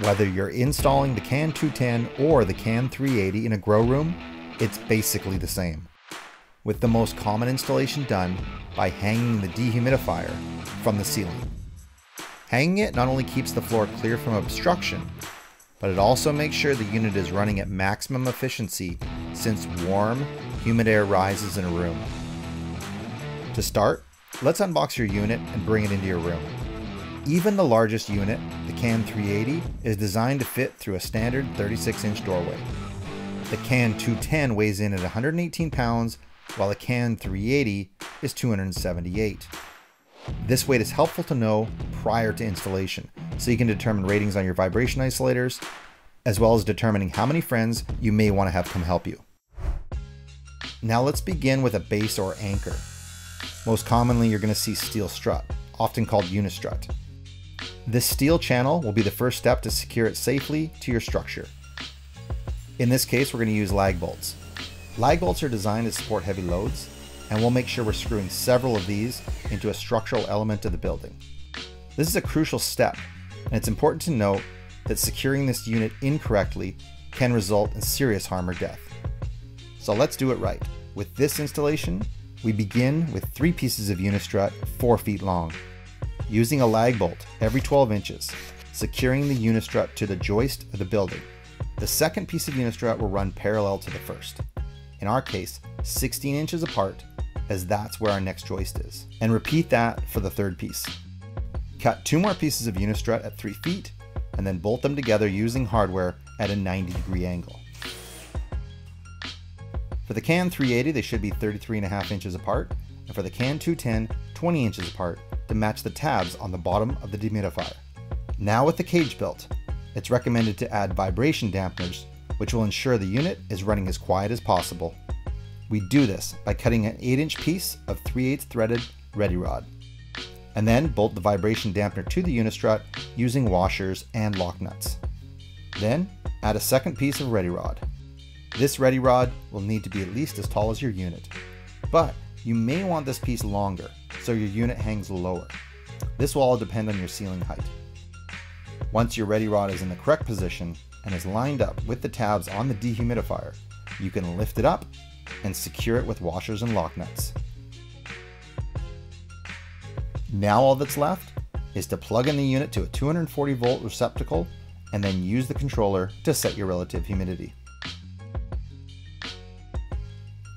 Whether you're installing the CAN 210 or the CAN 380 in a grow room, it's basically the same. With the most common installation done by hanging the dehumidifier from the ceiling. Hanging it not only keeps the floor clear from obstruction, but it also makes sure the unit is running at maximum efficiency since warm, humid air rises in a room. To start, let's unbox your unit and bring it into your room. Even the largest unit, the CAN 380, is designed to fit through a standard 36 inch doorway. The CAN 210 weighs in at 118 pounds, while the CAN 380 is 278. This weight is helpful to know prior to installation, so you can determine ratings on your vibration isolators, as well as determining how many friends you may want to have come help you. Now let's begin with a base or anchor. Most commonly you're going to see steel strut, often called unistrut. This steel channel will be the first step to secure it safely to your structure. In this case we're going to use lag bolts. Lag bolts are designed to support heavy loads, and we'll make sure we're screwing several of these into a structural element of the building. This is a crucial step, and it's important to note that securing this unit incorrectly can result in serious harm or death. So let's do it right. With this installation, we begin with three pieces of unistrut 4 feet long. Using a lag bolt every 12 inches, securing the unistrut to the joist of the building. The second piece of unistrut will run parallel to the first. In our case, 16 inches apart, as that's where our next joist is. And repeat that for the third piece. Cut two more pieces of unistrut at 3 feet, and then bolt them together using hardware at a 90 degree angle. For the CAN 380, they should be 33.5 inches apart, and for the CAN 210, 20 inches apart to match the tabs on the bottom of the dehumidifier. Now with the cage built, it's recommended to add vibration dampeners, which will ensure the unit is running as quiet as possible. We do this by cutting an 8 inch piece of 3 8 threaded ready rod, and then bolt the vibration dampener to the unistrut using washers and lock nuts. Then add a second piece of ready rod. This ready rod will need to be at least as tall as your unit, but you may want this piece longer so your unit hangs lower. This will all depend on your ceiling height. Once your ready rod is in the correct position and is lined up with the tabs on the dehumidifier, you can lift it up and secure it with washers and lock nuts. Now all that's left is to plug in the unit to a 240 volt receptacle and then use the controller to set your relative humidity.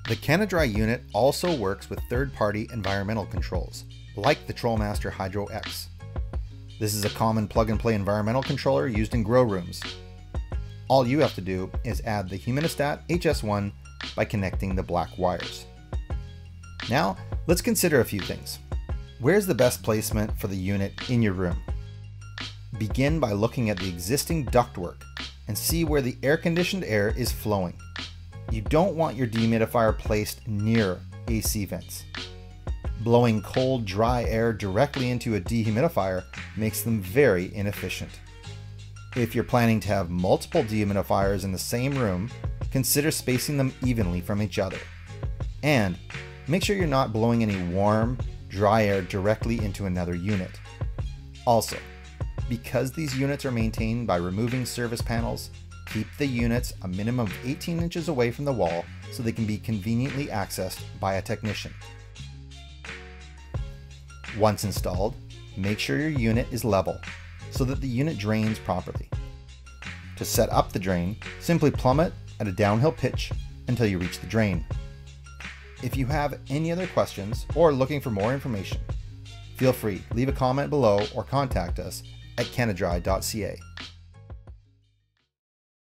The Cannadri unit also works with third-party environmental controls, like the TrolMaster Hydro X. This is a common plug-and-play environmental controller used in grow rooms. All you have to do is add the Huministat HS1 by connecting the black wires. Now, let's consider a few things. Where's the best placement for the unit in your room? Begin by looking at the existing ductwork and see where the air-conditioned air is flowing. You don't want your dehumidifier placed near AC vents. Blowing cold, dry air directly into a dehumidifier makes them very inefficient. If you're planning to have multiple dehumidifiers in the same room, consider spacing them evenly from each other. And make sure you're not blowing any warm, dry air directly into another unit. Also, because these units are maintained by removing service panels, keep the units a minimum of 18 inches away from the wall so they can be conveniently accessed by a technician. Once installed, make sure your unit is level so that the unit drains properly. To set up the drain, simply plummet at a downhill pitch until you reach the drain. If you have any other questions or looking for more information, feel free leave a comment below or contact us at cannadri.ca.